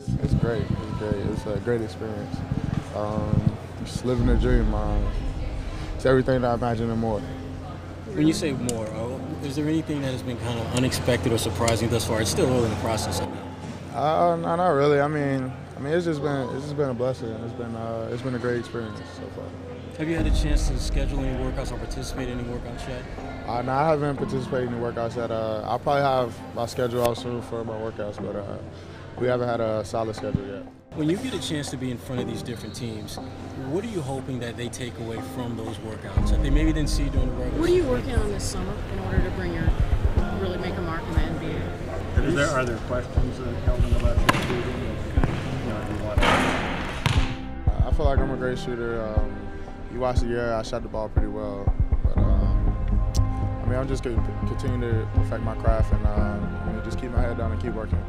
It's great. It's great. It's a great experience. Um, just living the dream. Um, it's everything that I imagine and more. When you say more, uh, is there anything that has been kind of unexpected or surprising thus far? It's still early in the process. Uh, no, not really. I mean, I mean, it's just been it's just been a blessing. It's been uh, it's been a great experience so far. Have you had a chance to schedule any workouts or participate in any workouts yet? Uh, no, I haven't participated in workouts yet. Uh, I'll probably have my schedule out soon for my workouts, but uh, we haven't had a solid schedule yet. When you get a chance to be in front of these different teams, what are you hoping that they take away from those workouts that they maybe didn't see during the regular? What are you working on this summer in order to bring your really make a mark in the NBA? Is there, are there questions that Kelvin about your shooting? You know, you want to I feel like I'm a great shooter. Um, you watched the year, I shot the ball pretty well. But um, I mean, I'm just going to continue to perfect my craft and uh, I mean, just keep my head down and keep working.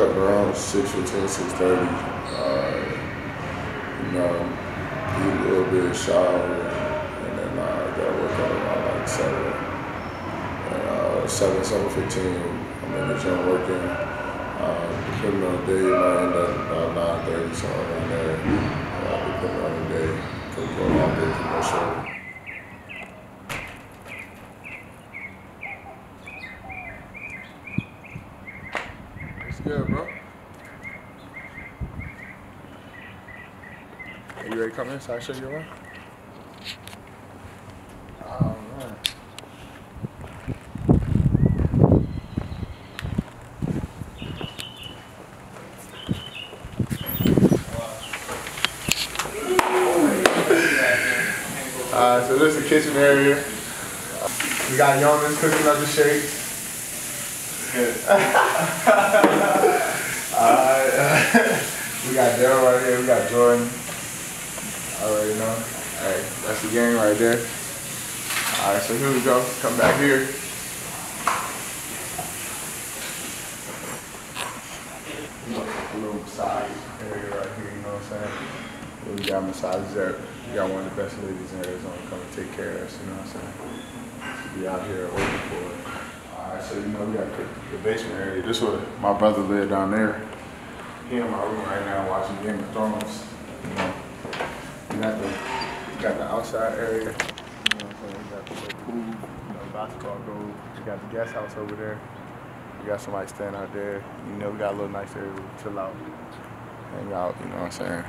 Up around 6 15, 6.30. Uh, you know, eat a little bit, shower, and then uh, I gotta work out around like 7. And uh, 7, 7.15, I'm in the gym working. Uh, depending on the day, it might end up about 9.30, something around there. Uh, depending on the day, could go a long day commercial. What's good, bro? Are in so I show you man. Uh, so this is the kitchen area. We got Jonas cooking up the shakes. Alright, we got Daryl right here, we got Jordan. That's the gang right there. Alright, so here we go. Come back here. A little massage area right here, you know what I'm saying? We got massages there. We got one of the best ladies in Arizona come and take care of us, you know what I'm saying? Be out here working for it. Alright, so you know we got the, basement area. This is where my brother lived down there. He in my room right now watching Game of Thrones. You know, we got the outside area. You know what I'm saying? We got the little pool, you know, basketball goal. We got the guest house over there. We got somebody staying out there. You know, we got a little nice area to chill out, hang out. You know what I'm saying?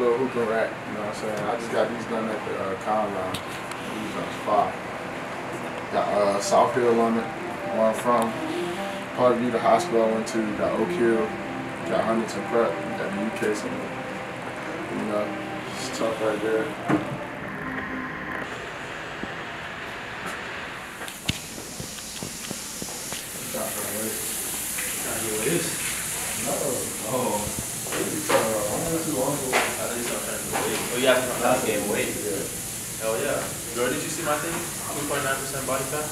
Little hooping rack. You know what I'm saying? I just got these done at the uh, Con Lounge. These are spot. Got uh, South Hill on it, where I'm from. Parkview, the hospital I went to. Got Oak Hill. Got Huntington Prep. Got the UK some, you know, stuff right there. You have from last game weight? Hell yeah. Girl, did you see my thing? 2.9% body fat?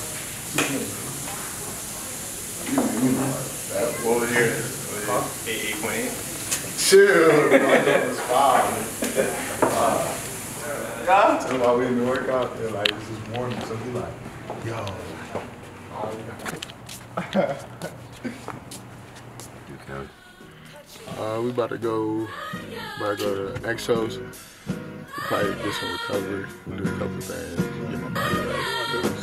That over here. Huh? 8.8. Chill. That was five. Tell him while we in the workout, they're like, this is morning. So he like, yo. Uh, we about to go, about to go to Exos. Probably get some recovery, do a couple things, get my body right.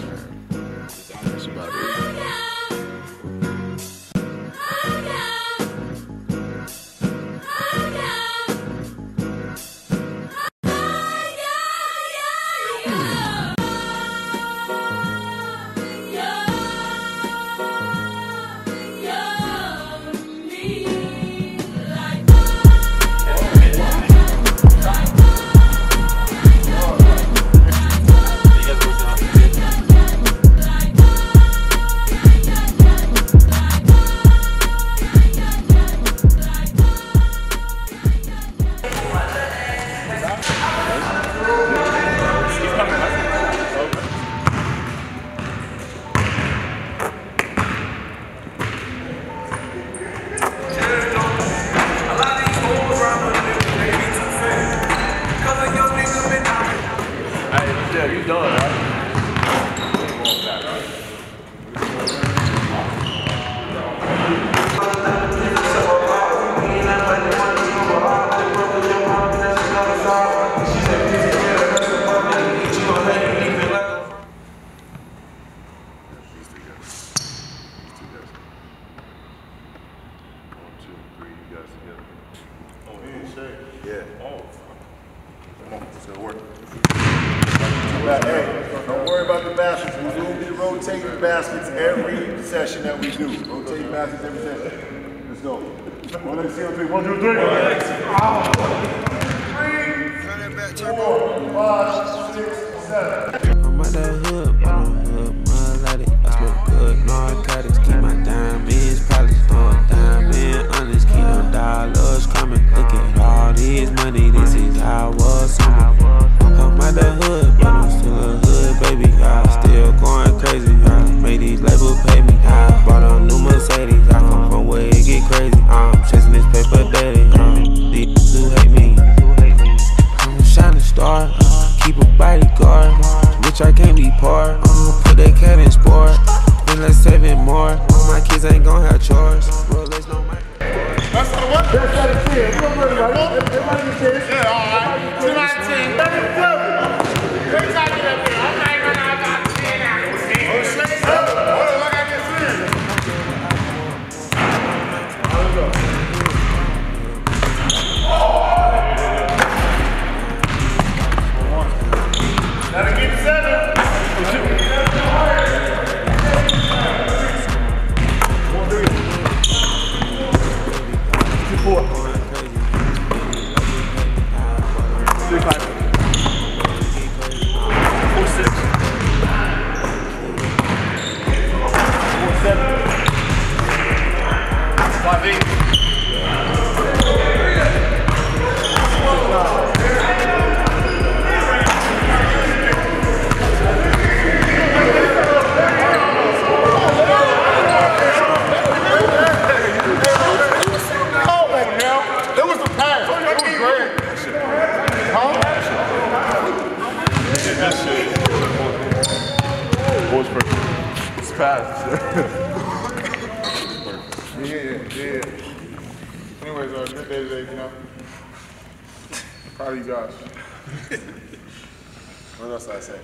Else I say?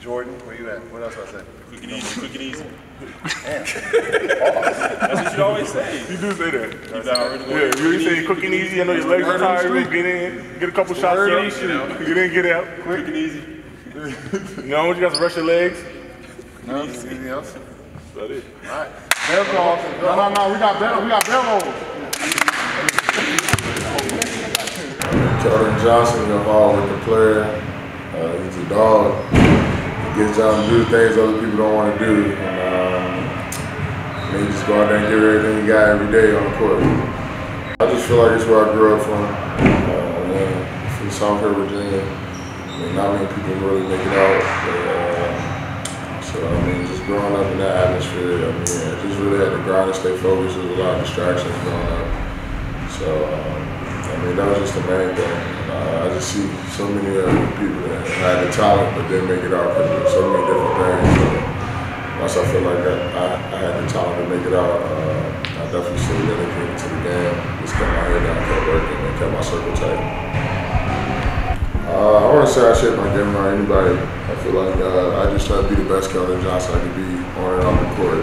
Jordan, where you at? What else I say? Quick and easy, quick and easy. Damn. That's what you always say. You do say that. Keep that already Yeah, you really say quick and easy. I know your legs are tired. You get in, get a couple shots Word up. on the street. Get in, get out. Quick and easy. You know, you got to rush your legs. No, anything else? That's it. All right. Bell call. No, no, no. We got bell. We got bell rolls. Jordan Johnson, the hard the player. Uh, he's a dog. He gets out and do things other people don't want to do. And um, he just go out there and give everything he got every day on the court. I just feel like it's where I grew up from. Uh, and from South Carolina, Virginia. I mean, not many people really make it out. But, uh, so, I mean, just growing up in that atmosphere, I mean, just really had to grind and stay focused. There was a lot of distractions growing up. So, um, I mean, that was just the main thing. Uh, I just see so many other people that had the talent but didn't make it out because of so many different things. So, once I feel like I, I, I had the talent to make it out, uh, I definitely stayed dedicated to the game. Just kept my head down, kept working, and kept my circle tight. Uh, I want to say I shaped my game around anybody. I feel like uh, I just try to be the best Keldon Johnson I can be on and off the court.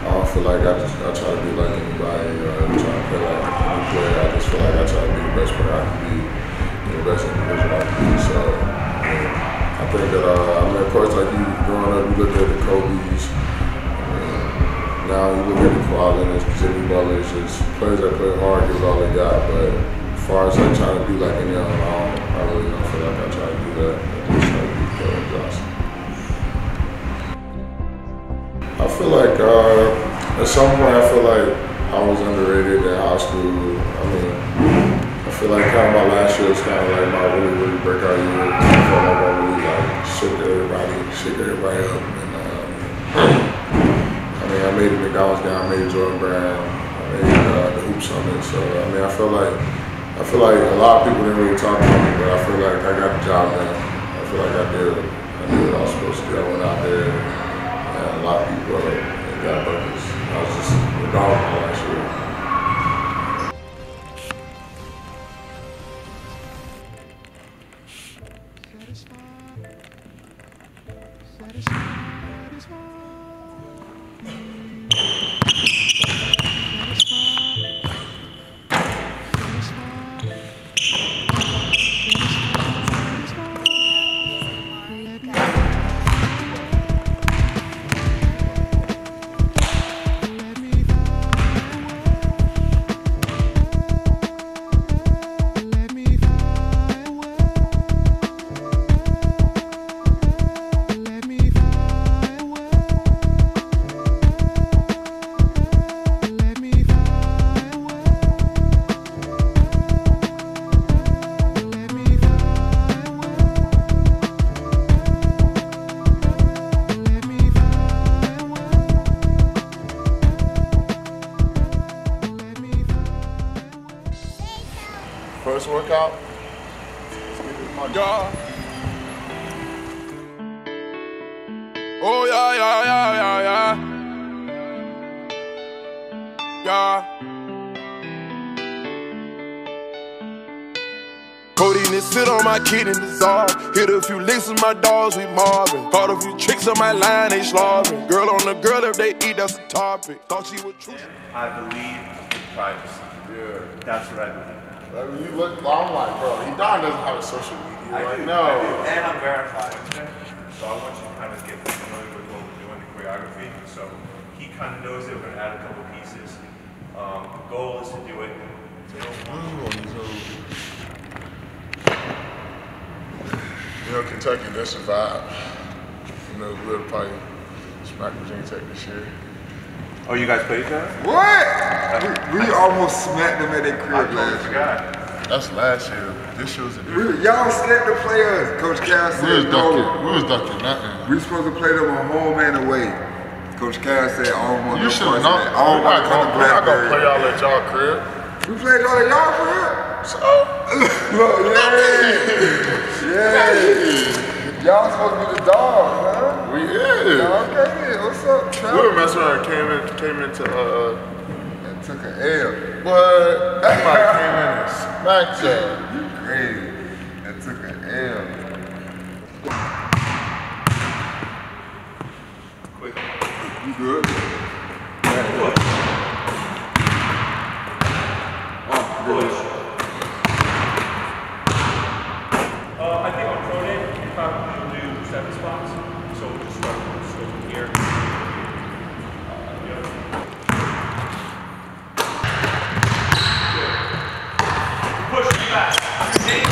I don't feel like I just I try to be like anybody or try to play like any player. I just feel like I try to be the best player I can be, and best individual I be. So I, think that uh, I mean, of course, like you growing up, you look at the Kobe's. Mean, now you look at the Kawhi Jimmy Butler's, just players that play hard, it all they got. But as far as like trying to be like any of them, I, don't, I really don't feel like I try to do that. I just try to. I feel like uh, at some point I feel like I was underrated in high school. I mean, Feel like kind of my last year was kind of like my really really breakout year. I felt like I really like shook everybody, shook everybody up. And um, I mean, I made the McDonald's game, I made Jordan Brand, I made uh, the Hoop Summit. So I mean, I feel like I feel like a lot of people didn't really talk about me, but I feel like I got the job done. I feel like I did. I did what I was supposed to do. I went out there. And a lot of people uh, Codeine sit on my kidney dissolve. Hit a few licks with my dogs, we Marvin. Caught a few tricks on my line, they slobbing. Girl on the girl, if they eat, that's a topic. Thought she was true. I believe in privacy. Yeah. That's what I believe. I mean, you look, well, I'm like, bro, he Don doesn't have a social media. I like, do, no. I do. And I'm verified. So I want you to kind of get familiar with what we're doing, the choreography. So he kind of knows that we're going to add a couple pieces. Um, the goal is to do it. You know, Kentucky, that's a vibe. You know, we'll probably smack Virginia Tech this year. Oh, you guys played that? What? We, we almost smacked them at their crib totally last year. That's last year. This year was a different. Y'all scared to play us. Coach Cal We was said ducking. no. We was ducking nothing. We supposed to play them on home and away. Coach Cal said, I don't want You no should parts have known. I don't want to gonna, we're gonna play y'all at y'all crib. We played all of y'all for real? So, Look, yeah. yeah. Y'all supposed to be the dogs, huh? we is. Okay, then. What's up, We were messing around. Came in. Came into. Uh, And took an L. what? Somebody came in and smacked y'all. You crazy. And took an L. Quick. You good? Uh, Obrigado.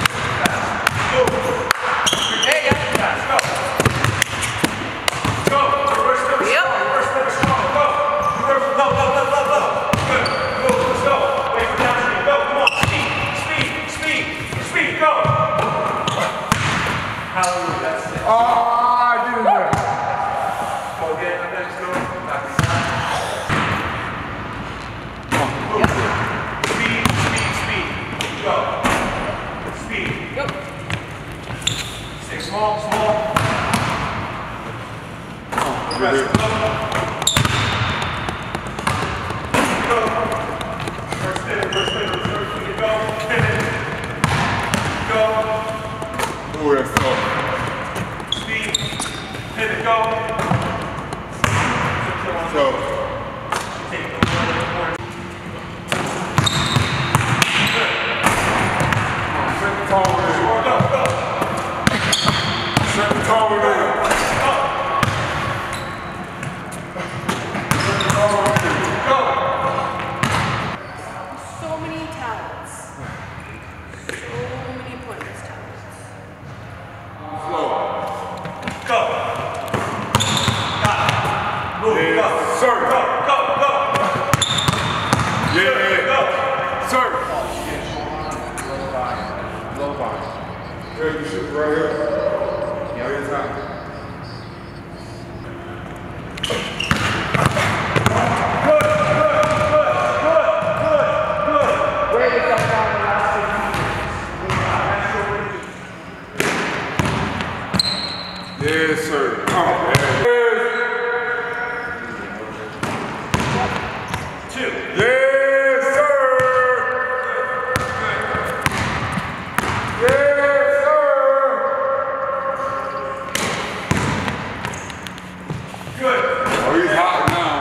Good. Oh, he's hot now.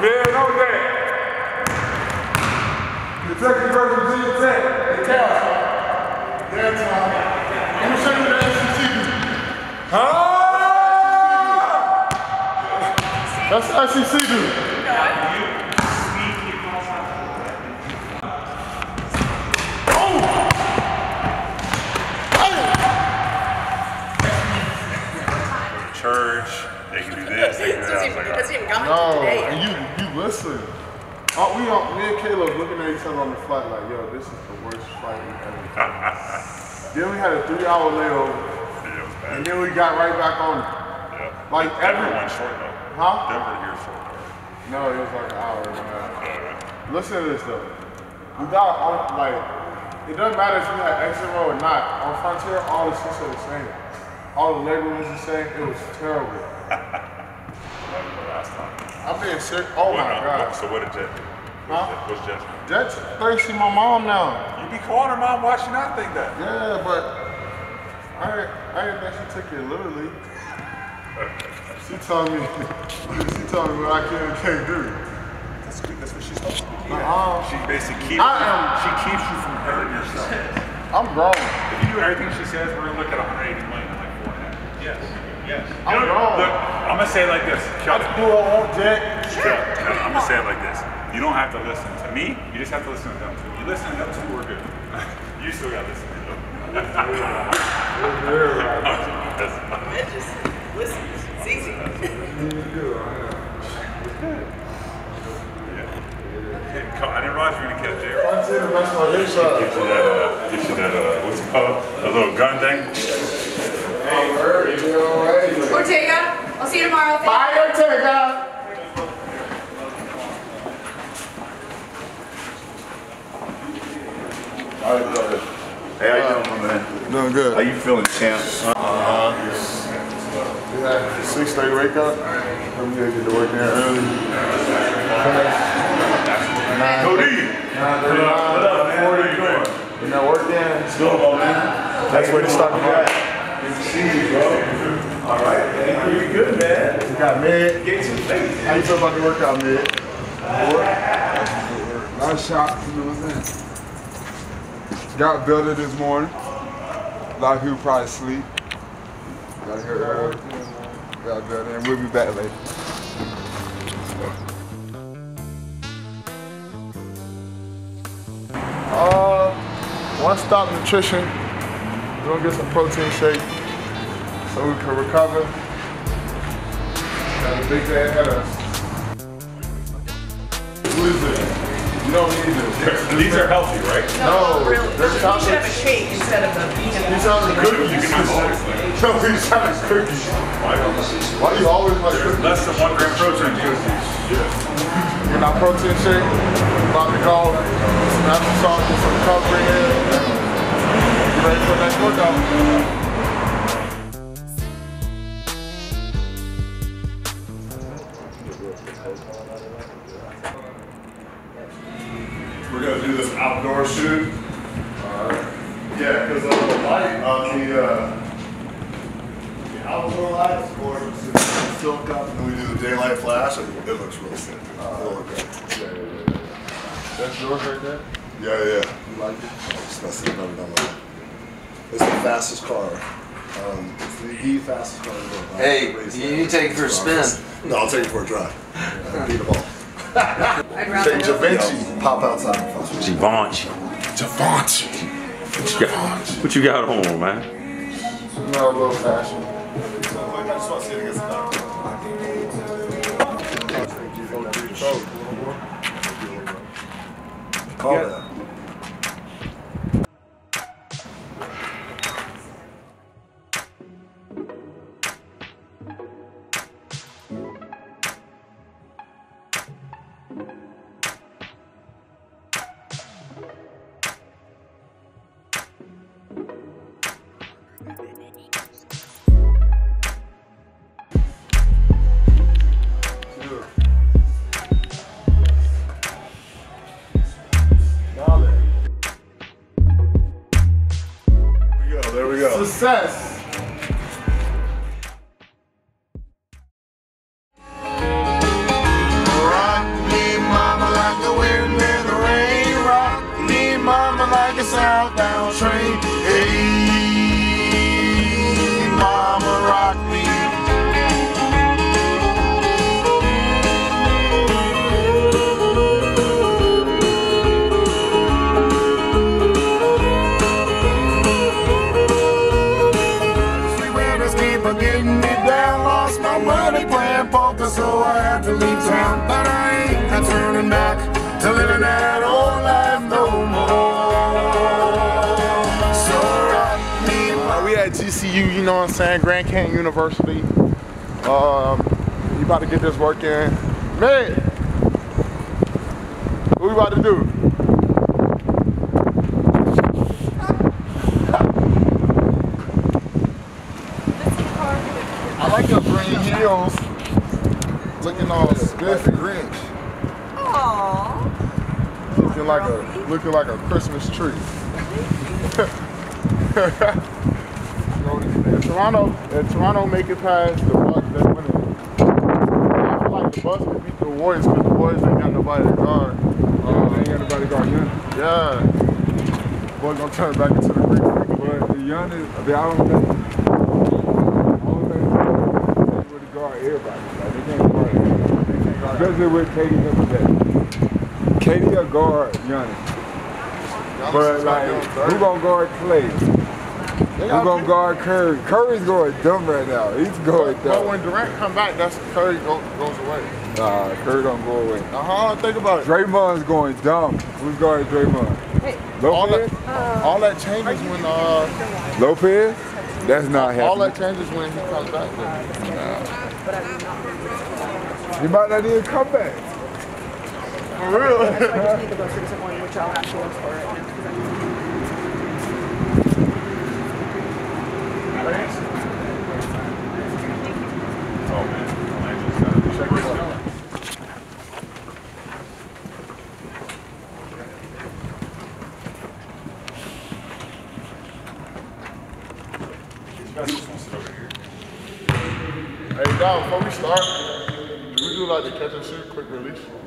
Man, know that. Kentucky versus Virginia Tech. The Cavs. That's uh, I'm gonna show you the SEC. Huh? That's SEC dude. You sneaky cross Church, they can do this, they can do that. I was like, Hasn't oh even gotten No, to today and you you listen. Oh, we on, me and Caleb looking at each other on the flight like, yo, this is the worst flight we've ever done. then we had a three-hour layover, Yeah, it was bad. and then we got right back on it. Yeah. Like everyone. short though. huh? Denver here short though. No, it was like an hour and a. Listen to this though. We got on like It doesn't matter if you had exit row or not. On Frontier, all the seats are the same. All the label was the same. It was terrible. last time. I'm being sick. Oh my uh, What- god. So what did Jet do? Huh? What's Jet do? That's thirsty my mom now. You be calling her mom, why she not think that? Yeah, but I didn't, I didn't think she took it literally. She told me, she told me what I can and can't do. That's, good. That's what she's supposed to do. Uh-uh. Um, she basically keeps, I am- she keeps you from hurting yourself. I'm grown. If you do everything she says, we're gonna look at 180 million in like four and a half. Yes. Yes. I'm You know, grown. Look, I'm gonna say it like this. Keldon. Do I want Jack? Keldon, I'm gonna say it like this. You don't have to listen to me. You just have to listen to them two. You listen to them two, we're good. you still gotta listen to them. That's- just listen. It's easy. I didn't realize you were gonna catch Jay. Frontier, that's my hip shot. Get you that, uh, get you that, uh, what's it called? A little gun thing. Ortega, I'll see you tomorrow. Bye, Ortega. All right, brother. Hey, how you doing, my man? Doing good. How you feeling, champ? Uh, we had six thirty wake up. I'm gonna get to work there early. Nine, Cody. nine thirty-nine, forty. When I work in, still That's where to start the day. Good to see you, bro. All right, man. You good, man? We got mid. Get some faith. How you feel about the workout, mid? Nice shot, you know what I'm saying? Got building this morning. A lot of people probably sleep. Gotta hear it. Got building, and we'll be back later. Uh, one stop nutrition. We're gonna get some protein shake so we can recover. Got a big day ahead of us. You don't need this. These are healthy, right? No, really. they're You should have a shake instead of the vegan. These are the cookies. No, these are the cookies. Why do you always like cookies? Less than one gram protein. You're not protein shake. About to go. Some apple salt, get some recovery in. Get ready for the next workout. This outdoor shoot. Yeah, because of the light on the, uh, the outdoor lights of course, it's silk up, and we do the daylight flash, and it looks real sick. It'll look good. Yeah, yeah, yeah. That's yours right there? Yeah, yeah. You like it? It's that's the number one. It's the fastest car. Um, it's the, the fastest car in the world. Hey, Race you need to take it for a spin. No, I'll take it for a drive. Beat them all. I'd rather. Take Javinci. Pop outside. and fuck. Givenchy. Javinci. What you got, what you got on, man? You know, a little fashion. I just University. Um, you about to get this work in. Man, what we about to do? I like your green heels. Looking all spiffy. Grinch. Aww. Looking like a looking like a Christmas tree. Toronto, if Toronto make it past the Bucks, that's winning. I feel like the Bucks could beat the Warriors because the Warriors ain't got nobody to guard. Oh, they ain't got um, nobody guard Giannis. Yeah. Boy gonna turn back into the Greek freak. But Giannis, I mean, I don't think. I don't think they would guard everybody. Like, they can't guard everybody. Especially with KD and today. KD will guard Giannis. But like, who gonna guard Clay? Who gonna guard Curry? Curry's going dumb right now. He's going dumb. But when Durant come back, that's Curry go, goes away. Nah, Curry don't go away. Uh huh. Think about it. Draymond's going dumb. Who's guarding Draymond? All Lopez? that, all that changes when uh, Lopez? That's not him. all that changes when he comes back. Then. He might not even come back. For real. That's why I just need the most recent one, which I'll have to look for right now. 'cause I'm- Hey, we start, can we do like the catch and shoot, quick release?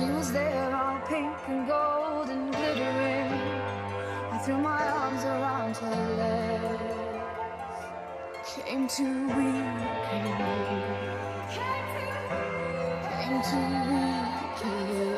She was there, all pink and gold and glittering. I threw my arms around her legs. Came to weaken. Came to weaken.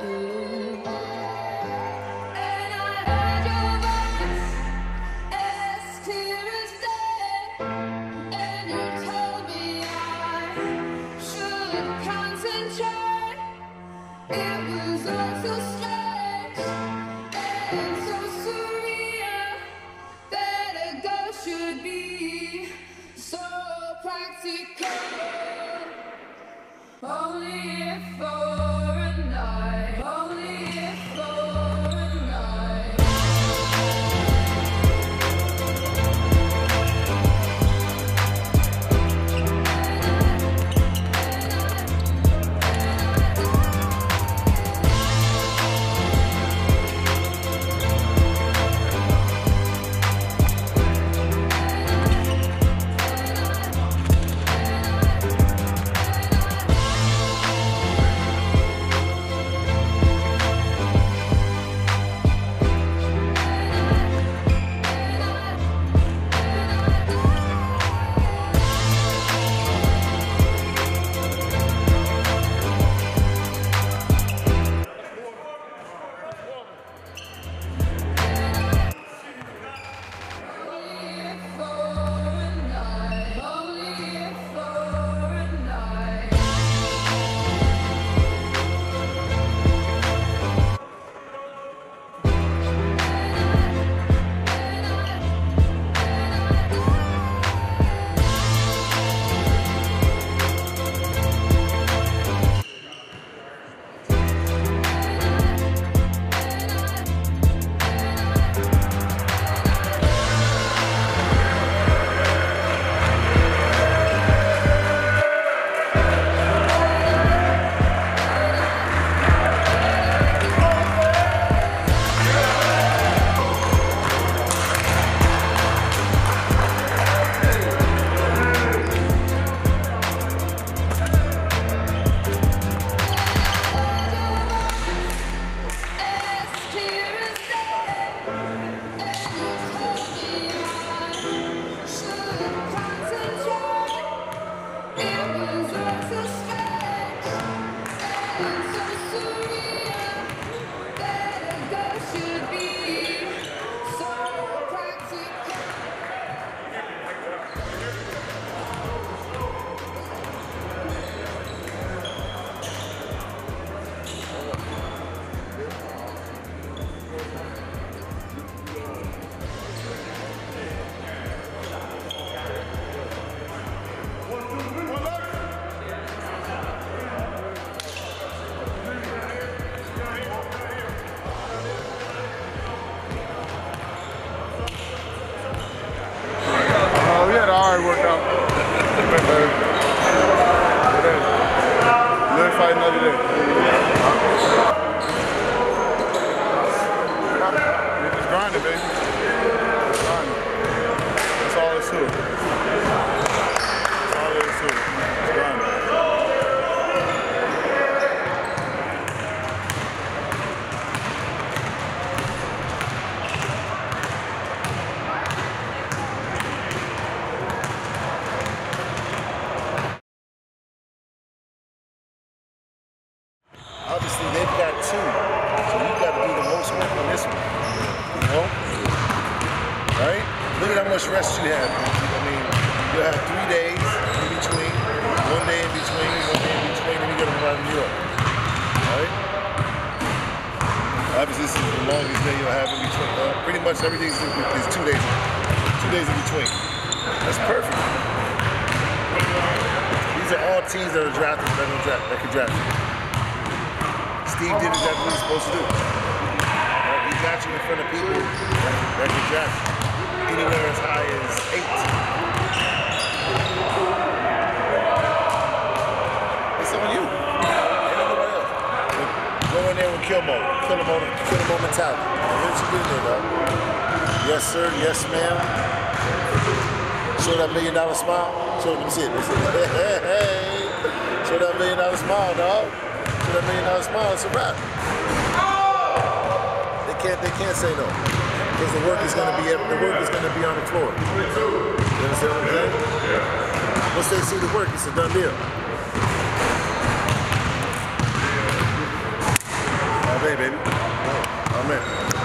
Dollar smile. Show them see it. Let's see. Hey, hey. Show that million dollar smile, dog. Show that million dollar smile. It's a wrap. They can't. They can't say no. Because the work is gonna be. The work is gonna be on the floor. You understand what I'm saying? Yeah. Once they see the work, it's a done deal. Amen, baby. Amen.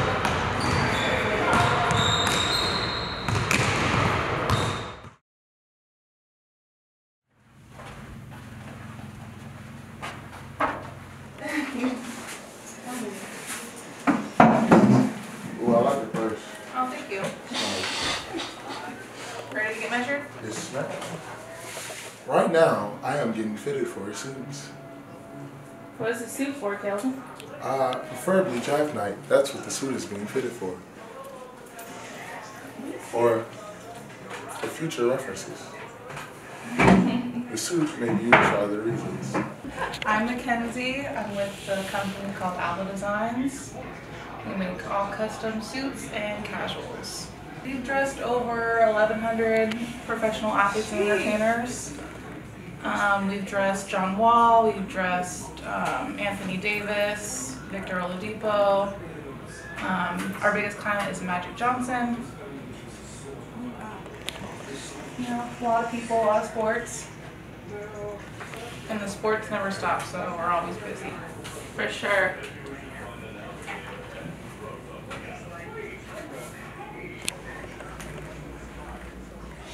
4,000? Uh, preferably draft night. That's what the suit is being fitted for. Or for future references. the suit may be used for other reasons. I'm Mackenzie. I'm with a company called Alba Designs. We make all custom suits and casuals. We've dressed over 1,100 professional athletes and entertainers. Um, we've dressed John Wall, we've dressed um, Anthony Davis, Victor Oladipo. Um, our biggest client is Magic Johnson. You know, a lot of people, a lot of sports. And the sports never stop, so we're always busy. For sure.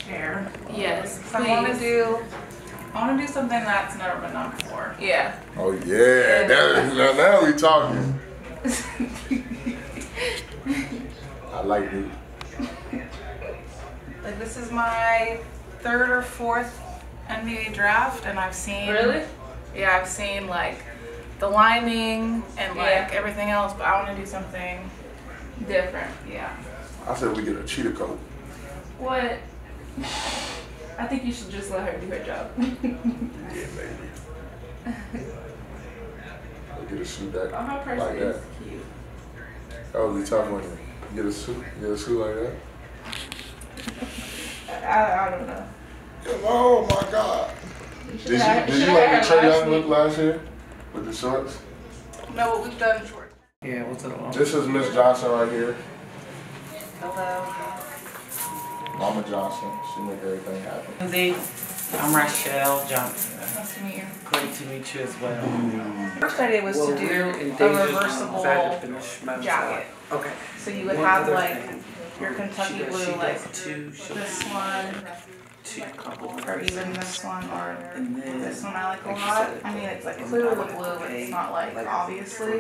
Share. Yes, So I want to please. do. I want to do something that's never been done before. Yeah. Oh yeah, that, now, now we talking. I like it. Like this is my third or fourth NBA draft, and I've seen. Really? Yeah, I've seen like the lining and like Yeah. everything else, but I want to do something Different. Yeah. I said we get a cheetah coat. What? I think you should just let her do her job. Yeah, baby. We get a suit that Oh, her purse like is that. cute. That would be tough when you get a suit, get a suit like that. I, I don't know. Oh my God. You Did you, have- did should you like the Trae Young look last year with the shorts? No, what we've done short. Yeah, what's up? This is Miss Johnson right here, Hello. Mama Johnson. She make everything happen. Lindsay, I'm Rachelle Johnson. Nice to meet you. Great to meet you as well. Mm. First idea was Well, to do we're a reversible I had to finish my jacket. Okay. So you would One have like thing. your Kentucky She does- blue, she like does two, she'll this one, two couple or even this one, or And then, this one I like a lot. I mean, it's like and clearly the blue, but it's not like obviously.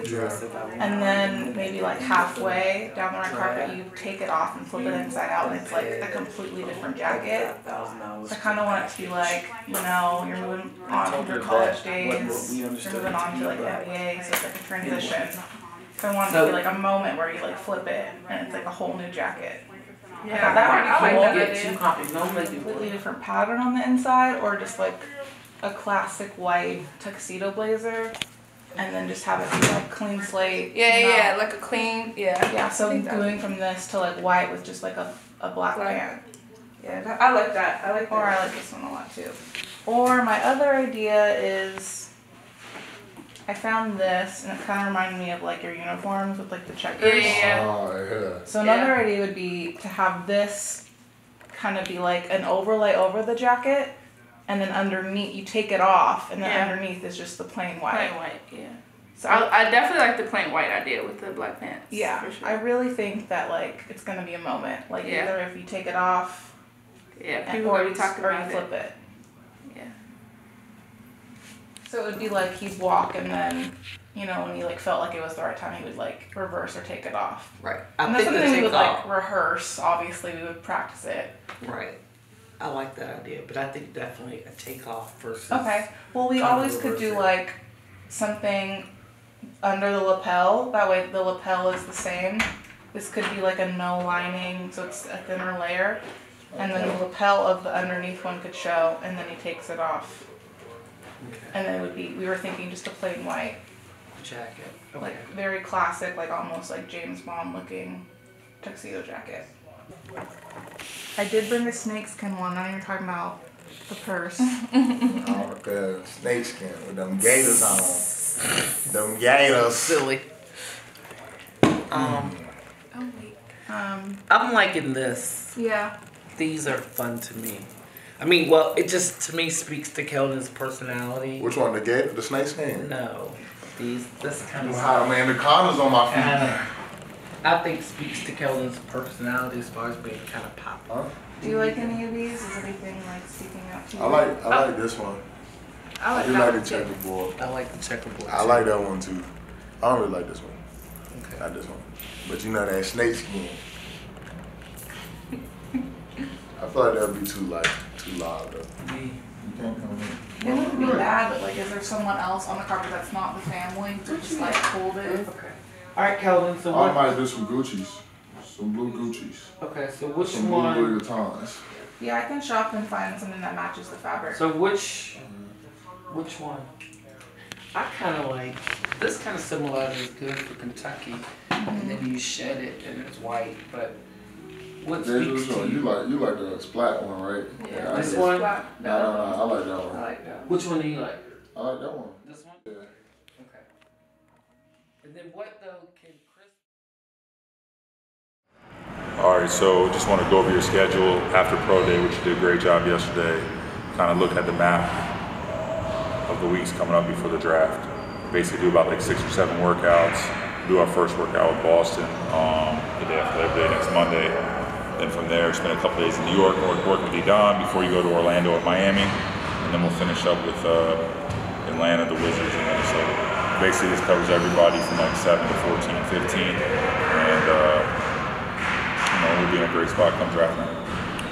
And then maybe like halfway down the red carpet, you take it off and flip it inside out, and it's like a completely different jacket. So I kind of want it to be like, you know, you're moving on from your college days, you're moving on to like NBA, so it's like a transition. So I want it to be like a moment where you like flip it, and it's like a whole new jacket. Yeah, that I would be like cool. that Get two copies, no make Completely different pattern on the inside, or just like a classic white tuxedo blazer, and then just have it be like clean slate. Yeah, you yeah, like a clean, yeah. Yeah, so I that- going from this to like white with just like a, a black Black. pant. Yeah, that- I like that. I like Or I like this one a lot too. Or my other idea is I found this and it kind of reminded me of like your uniforms with like the checkers. Yeah, yeah, yeah. Oh yeah. So another idea would be to have this kind of be like an overlay over the jacket and then underneath you take it off and then Yeah. underneath is just the plain white. Plain white, yeah. So I, I definitely like the plain white idea with the black pants. Yeah, for sure. I really think that like it's gonna be a moment. Like Yeah. either if you take it off, Yeah, and- people or gonna you be talking or about you flip it. it. So it would be like he'd walk and then, you know, when he like felt like it was the right time, he would like reverse or take it off. Right. I and that's something we would takeoff- like rehearse. Obviously, we would practice it. Right. I like that idea, but I think definitely a takeoff versus. Okay. Well, we always could do like something under the lapel. That way, the lapel is the same. This could be like a no lining, so it's a thinner layer, and then the lapel of the underneath one could show, and then he takes it off. And then it would be. We were thinking just a plain white, jacket. like very classic, like almost like James Bond looking tuxedo jacket. I did bring the snakeskin one. I know you're talking about the purse. Oh, the snakeskin with them gators on. Them gators. Silly. Um, Um, I'm liking this. Yeah. These are fun to me. I mean, well, it just to me speaks to Keldon's personality. Which one? The gator? The snake skin? No, these this kind of. Wow, man, the condoms on my feet. Kinda, I think speaks to Keldon's personality as far as being kind of pop. Huh? Do you like any of these? Is anything like sticking out to you? I like I oh. like this one. I like do like the checkerboard. I like the checkerboard. I like that one too. I don't really like this one. Okay. Not this one. But you know that snake skin. I feel like that would be too like too loud though. You can't come in. It wouldn't be bad, but like, is there someone else on the carpet that's not the family to just like hold it? Okay. All right, Keldon. So I what? might do some Gucci's. Some blue Gucci's. Okay, so which some one? blue Louis Vuittons. Yeah, I can shop and find something that matches the fabric. So which, which one? I kind of like this kind of similarity is good for Kentucky, and then you shed it and it's white. But what speaks this to one. you? You like you like the splat one, right? Yeah, I this did. one? No, no, no. I like that one. I like that. Which one do you like? I like that one. This one. Yeah. Okay. And then what though can Chris? All right, so just want to go over your schedule after pro day, which you did a great job yesterday. Kind of look at the map of the weeks coming up before the draft. Basically, do about like six or seven workouts. Do our first workout with Boston um, the day after Labor Day next Monday. Then from there, spend a couple days in New York work, working with Edon before you go to Orlando or Miami, and then we'll finish up with uh, Atlanta, the Wizards, and then so basically this covers everybody from like seven to 14, 15, and. Uh, you know, we'll be in a great spot come draft night.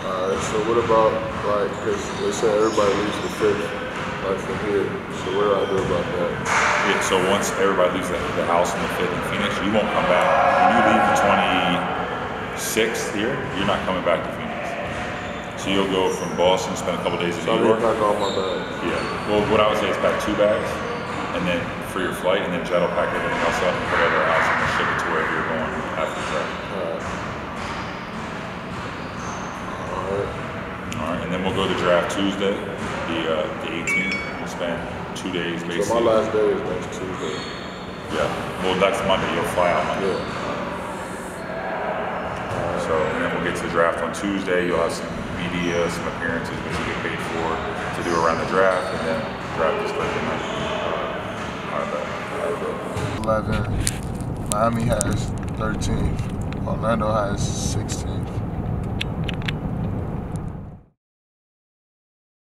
Alright, so what about like, cause they say everybody leaves the fifth, like from here. So what do I do about that? Yeah, so once everybody leaves the, the house in the fifth in Phoenix, you won't come back. When you leave the 26th here, you're not coming back to Phoenix. So you'll go from Boston, spend a couple days in So New York. to pack all my bags. Yeah. Well, what I would say is pack two bags, and then for your flight, and then Jet will pack everything else up and put it at our house and we'll ship it to wherever you're going after the draft. All right. All right, and then we'll go to draft Tuesday, the uh, the 18th. We'll spend two days basically. So my last day is next Tuesday. Yeah. Well, that's Monday. You'll fly out Monday. So, get to the draft on Tuesday. You'll have some media, some appearances, which you get paid for to do around the draft, and then draft is Thursday night. All right, bet. 11. Miami has 13. Orlando has 16.